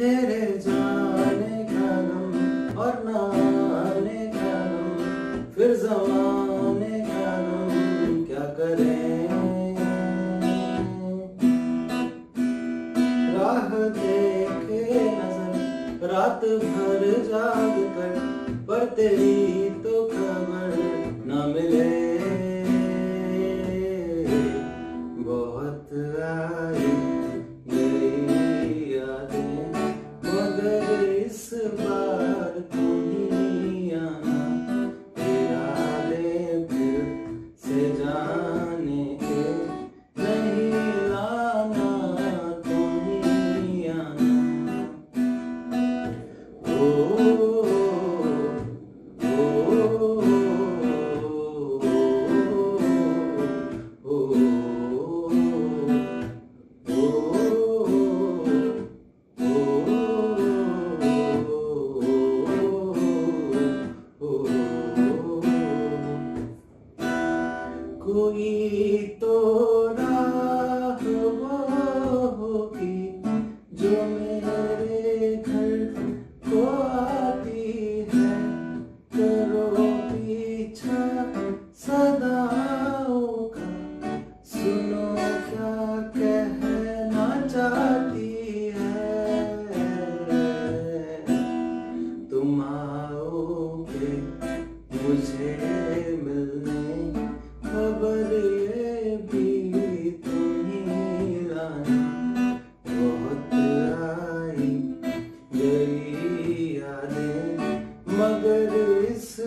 तेरे जाने का गम और ना आने का गम, फिर जमाने का गम क्या करें? राह देखे नज़र, रात भर जाग कर, पर तेरी तो मिले goodbye. कोई तो राह होगी, जो मेरे घर को आती है, करो पीछा सदाओं का सुनो क्या कहना चाहती है। तुम्हारा Ama garisi